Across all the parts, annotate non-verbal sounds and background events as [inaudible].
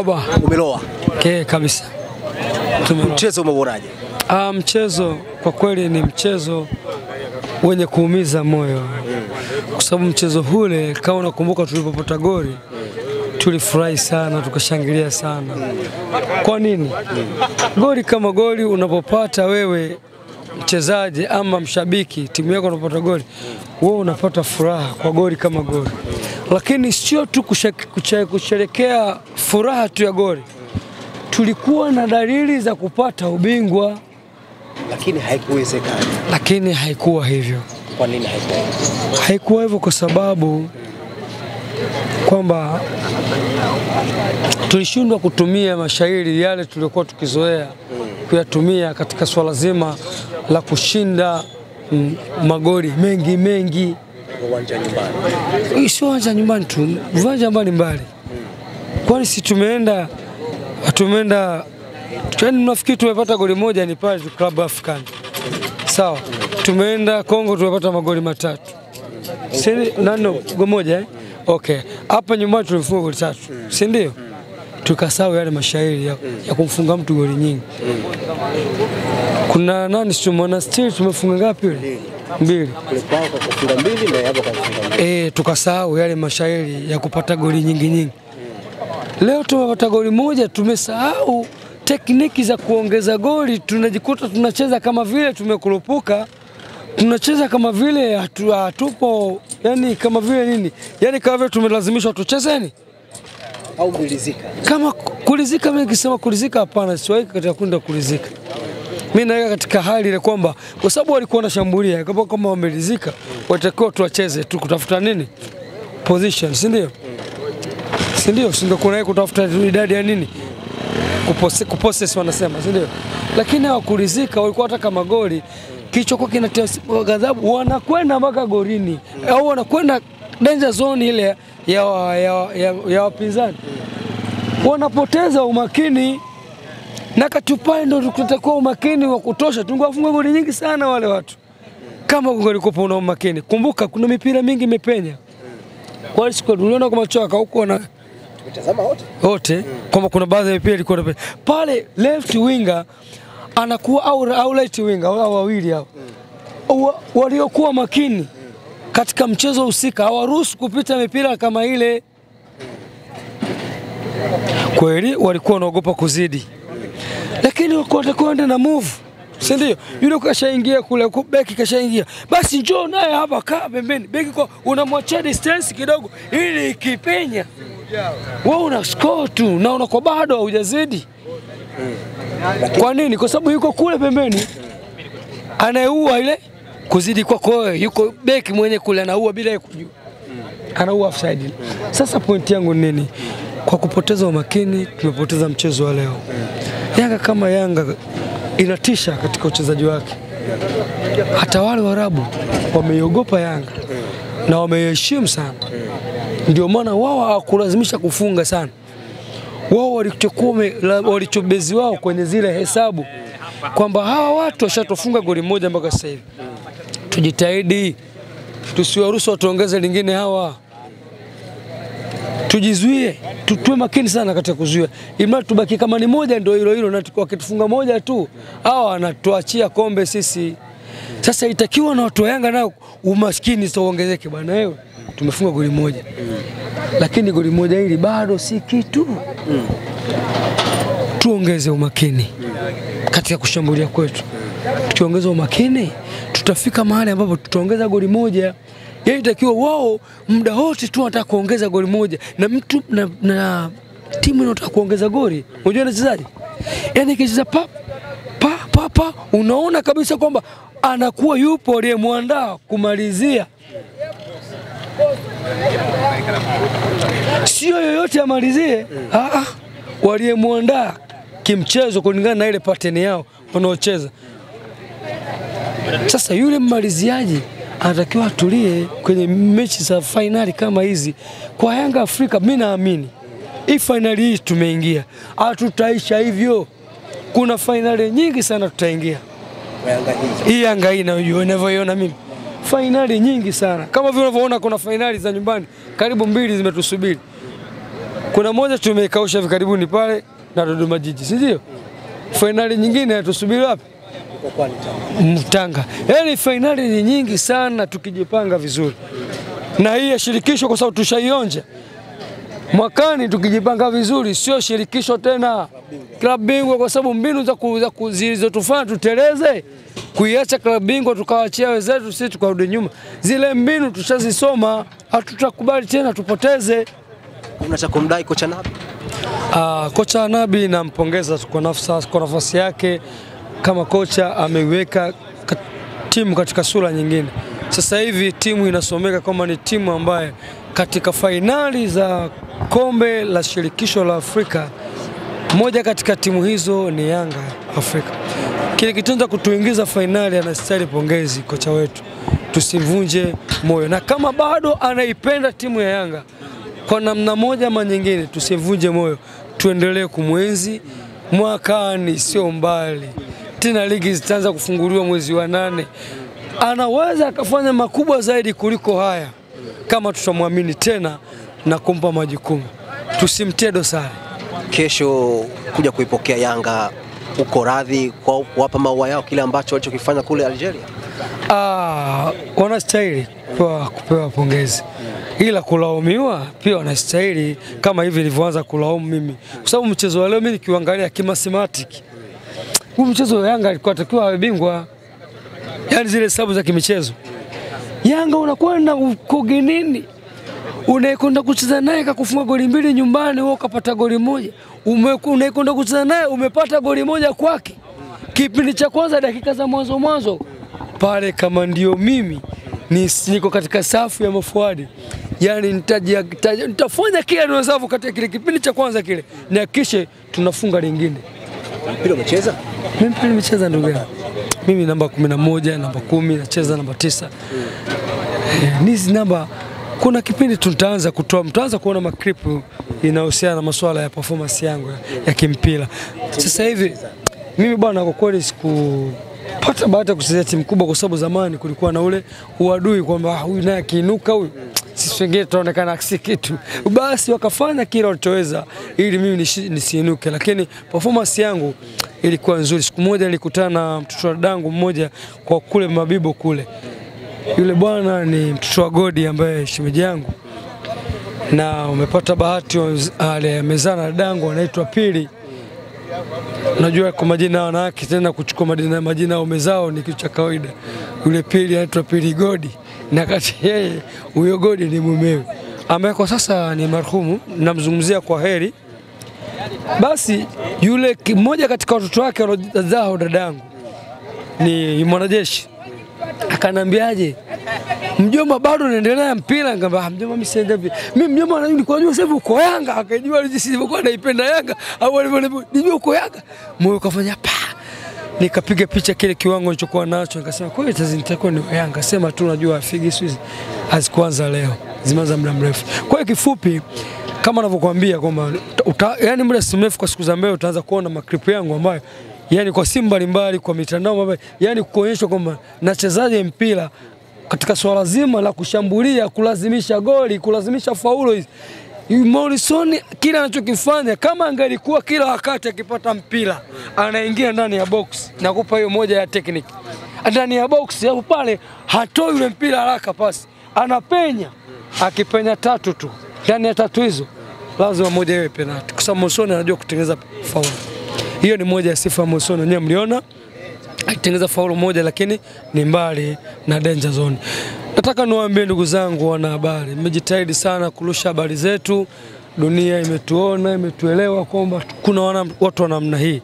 Aba, Umeloa. ke kabisa. Tumeloa. Mchezo umeuonaje? Ah, mchezo kwa kweli ni mchezo wenye kuumiza moyo, kwa sababu mchezo ule, kama unakumbuka, tulipopata goli tulifurahi sana, tukashangilia sana. Kwa nini? Goli kama goli unapopata wewe mchezaji ama mshabiki, timu yako unapata goli, wewe unapata furaha kwa goli kama goli, lakini sio tu kushe- kushe- kusherekea furaha tu ya goli, tulikuwa na dalili za kupata ubingwa Lakini haikuwezekana. lakini haikuwa hivyo. Kwa nini haikuwa? Haikuwa hivyo kwa sababu kwamba tulishindwa kutumia mashairi yale tuliokuwa tukizoea kuyatumia katika swala zima la kushinda magori magoli mengi mengi, Uwanja nyumbani. sio uwanja nyumbani tu, viwanja mbalimbali. Kwani si tumeenda tumeenda yaani, nafikiri tumepata goli moja ni pale Club African, sawa? Tumeenda Kongo tumepata magoli matatu, si nano goli moja eh? Okay, hapa nyumbani tulifunga goli tatu, si ndio? Tukasahau yale mashairi ya, ya kumfunga mtu goli nyingi. Kuna nani si tumeona still tumefunga ngapi yule? Mbili. Kule kwao kwa kufunga mbili na hapo kwa kufunga mbili. E, tukasahau yale mashairi ya kupata goli nyingi nyingi. Leo tumepata goli moja, tumesahau tekniki za kuongeza goli. Tunajikuta tunacheza kama vile tumekurupuka, tunacheza kama vile hatupo yani, kama vile nini, yani kama vile tumelazimishwa tuchezeni Au kulizika. kama ku- kulizika. Mimi nikisema kulizika, hapana, siwahi katika la kulizika. Mimi naweka katika hali ile kwamba kwa sababu walikuwa wanashambulia, kama kama wamelizika, watakiwa tuwacheze tu kutafuta nini position, si ndio? Si ndio? Si ndio? Kuna kutafuta idadi ya nini kupose, kuposes wanasema, si ndio? Lakini hawakulizika, walikuwa wataka magoli. Kilichokuwa kinatia ghadhabu, wanakwenda mpaka golini au wanakwenda danger zone ile ya, ya, ya, ya, ya wapinzani. Wanapoteza umakini na Katupai ndo tutakuwa umakini wa kutosha, tungewafunga goli nyingi sana wale watu. Kama ungelikuwa na umakini. Kumbuka kuna mipira mingi imepenya. Kwa siku uliona kwa macho yako huko na Tumetazama wote. wote. Kwamba kuna baadhi ya mipira ilikuwa inapenya pale, left winger anakuwa au, au right winger au wawili hao. Wa, waliokuwa makini katika mchezo husika hawaruhusu kupita mipira kama ile. Kweli walikuwa wanaogopa kuzidi, lakini watakwenda na move, si ndio? Yule kashaingia kule, ku- beki kashaingia, basi njoo naye hapa, kaa pembeni. Beki kwa unamwachia distance kidogo, ili ikipenya wewe una score tu na unakuwa bado haujazidi. Kwa nini? Kwa sababu yuko kule pembeni anayeua ile kuzidi kwako yuko beki mwenye kule anaua bila kujua, anaua offside. Sasa pointi yangu ni nini? Kwa kupoteza umakini tumepoteza mchezo wa leo. Yanga kama Yanga inatisha katika uchezaji wake, hata wale Waarabu wameiogopa Yanga na wameheshimu sana, ndio maana wao hawakulazimisha kufunga sana wao walichokuwa walichobezi wao kwenye zile hesabu kwamba hawa watu washatofunga goli moja mpaka sasa hivi, tujitahidi tusiwaruhusu watuongeze lingine hawa, tujizuie, tutue makini sana katika kuzuia, imradi tubaki kama ni moja ndio hilo hilo, na wakitufunga moja tu hawa wanatuachia kombe sisi. Sasa itakiwa na watu wa Yanga nao umaskini sitaongezeke bwana, wewe tumefunga goli moja lakini goli moja hili bado si kitu. Tuongeze umakini katika kushambulia kwetu. Tukiongeza umakini, tutafika mahali ambapo tutaongeza goli moja. Yaani itakiwa wao muda wote tu wanataka kuongeza goli moja na mtu na, na timu inataka kuongeza goli. Unajua anachezaje? yaani ikicheza pa pa pa pa, unaona kabisa kwamba anakuwa yupo aliyemwandaa kumalizia sio yoyote amalizie. Ah, ah. Waliyemwandaa kimchezo kulingana na ile pateni yao wanaocheza. Sasa yule mmaliziaji anatakiwa atulie kwenye mechi za fainali kama hizi. Kwa Yanga Afrika, mi naamini hii fainali hii tumeingia, hatutaisha hivyo. Kuna fainali nyingi sana tutaingia hii. Yanga hii nayo inavyoiona mimi, fainali nyingi sana, kama vile unavyoona kuna fainali za nyumbani karibu mbili zimetusubiri. Kuna moja tumeikausha hivi karibuni pale na Dodoma Jiji, si ndio? Fainali nyingine yatusubiri wapi? Kwa Tanga. Tanga. Yaani fainali ni nyingi sana tukijipanga vizuri, na hii ya shirikisho kwa sababu tushaionja mwakani. Tukijipanga vizuri, sio shirikisho tena, klabu bingwa, kwa sababu mbinu za zilizotufanya tuteleze kuiacha klabu bingwa tukawachia wenzetu, sisi tukarudi nyuma, zile mbinu tushazisoma, hatutakubali tena tupoteze. Una cha kumdai kocha Nabi? Ah, kocha Nabi nampongeza kwa nafasi yake kama kocha ameiweka timu katika sura nyingine. Sasa hivi timu inasomeka kama ni timu ambaye katika fainali za kombe la shirikisho la Afrika, moja katika timu hizo ni Yanga Afrika. Kile kitendo kutuingiza fainali, anastahili pongezi kocha wetu, tusivunje moyo, na kama bado anaipenda timu ya Yanga kwa namna moja ama nyingine, tusivunje moyo, tuendelee kumwenzi. Mwakani sio mbali tena, ligi zitaanza kufunguliwa mwezi wa nane, anaweza akafanya makubwa zaidi kuliko haya. Kama tutamwamini tena na kumpa majukumu, tusimtie dosari. Kesho kuja kuipokea Yanga, uko radhi kwa kuwapa maua yao kile ambacho walichokifanya kule Algeria? Ah, wanastahili kwa kupewa pongezi, ila kulaumiwa pia wanastahili, kama hivi nilivyoanza kulaumu mimi, kwa sababu mchezo wa leo mimi nikiuangalia kimathematiki, huu mchezo wa Yanga alikuwa atakiwa awe bingwa, yaani zile hesabu za kimichezo. Yanga unakwenda uko ugenini, unaekwenda kucheza naye kakufunga goli mbili nyumbani, wewe ukapata goli moja. Unaekwenda kucheza naye umepata goli moja kwake, kipindi cha kwanza, dakika za mwanzo mwanzo pale. Kama ndio mimi ni niko katika safu ya mafuadi, yani nitajia- nitaja- nitafanya kila niwezavyo katika kile kipindi cha kwanza kile, nihakikishe tunafunga lingine. Mpira umecheza? Mimi mpira nimecheza ndugu yangu. Mimi namba kumi na moja, namba kumi, nacheza namba tisa. Eh, Nizi namba kuna kipindi tutaanza kutoa, mtaanza kuona makrip inahusiana na masuala ya performance yangu ya, ya kimpira. Sasa hivi mimi bwana, kwa kweli sikupata bahati ya kuchezea timu kubwa, kwa sababu zamani kulikuwa na ule uadui kwamba ah, huyu naye akiinuka huyu sisi wengine tunaonekana si kitu, basi wakafanya kila walichoweza ili mimi nisiinuke, lakini performance yangu ilikuwa nzuri. Siku moja nilikutana na mtoto wa dadangu mmoja kwa kule Mabibo kule, yule bwana ni mtoto wa Godi ambaye shemeji yangu, na umepata bahati alimezana na dadangu anaitwa Pili. Unajua kwa majina wanawake tena kuchukua majina majina umezao ni kitu cha kawaida. Yule Pili anaitwa Pili Godi, na kati yeye huyo Godi ni mumewe ambaye kwa sasa ni marhumu, namzungumzia kwa heri. Basi yule mmoja katika watoto wake waliozaa dadangu ni mwanajeshi, akanambiaje mjomba bado naendelea mpira? Ngamba "Ah, mjomba, mimi siende mpira. Mimi mjomba anajua kwa najua sasa uko Yanga, akajua jinsi nilivyokuwa naipenda Yanga au alivyo nijua uko Yanga, moyo kafanya pa nikapiga picha kile kiwango nilichokuwa nacho, nikasema kweli nitakuwa ni Yanga. Sema tu najua figi Swiss hazikuanza leo, zimeanza muda mrefu. Kwa hiyo kifupi, kama ninavyokuambia kwamba yani muda si mrefu, kwa siku za mbele utaanza kuona maklipu yangu ambayo yani kwa simu mbalimbali, kwa mitandao mbalimbali, yani kuonyeshwa kwamba nachezaje mpira katika swala zima la kushambulia, kulazimisha goli, kulazimisha faulo hizi. Morrison kile anachokifanya kama angalikuwa kila wakati akipata mpira anaingia ndani ya box, nakupa hiyo moja ya technique. Ndani ya box hapo pale, hatoi ule mpira haraka, pasi. Anapenya, akipenya tatu tu. Ndani ya tatu hizo lazima moja iwe penalti, kwa sababu Morrison anajua kutengeneza faulu. Hiyo ni moja ya sifa ya Morrison, wenyewe mliona akitengeneza faulu moja, lakini ni mbali na danger zone. Nataka niwaambie ndugu zangu wanahabari, mmejitahidi sana kurusha habari zetu. Dunia imetuona imetuelewa kwamba kuna wana, watu wa namna hii,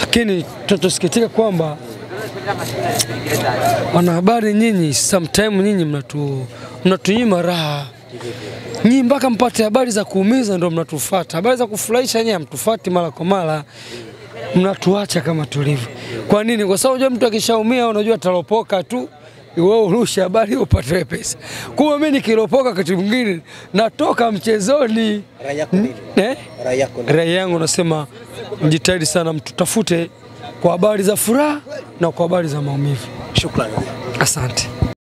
lakini tunachosikitika kwamba wanahabari nyinyi, sometime nyinyi mnatu mnatunyima raha nyinyi mpaka mpate habari za kuumiza ndio mnatufuata. Habari za kufurahisha nyinyi hamtufuati mara kwa mara, mnatuacha kama tulivyo. Kwa nini? Kwa sababu unajua mtu akishaumia, unajua atalopoka tu wewe urushe habari [laughs] upate pesa. Kwa mimi nikiropoka wakati mwingine natoka mchezoni. Rai yako nini? Eh? Yangu nasema mjitahidi sana, mtutafute kwa habari za furaha na kwa habari za maumivu. Shukrani. Asante.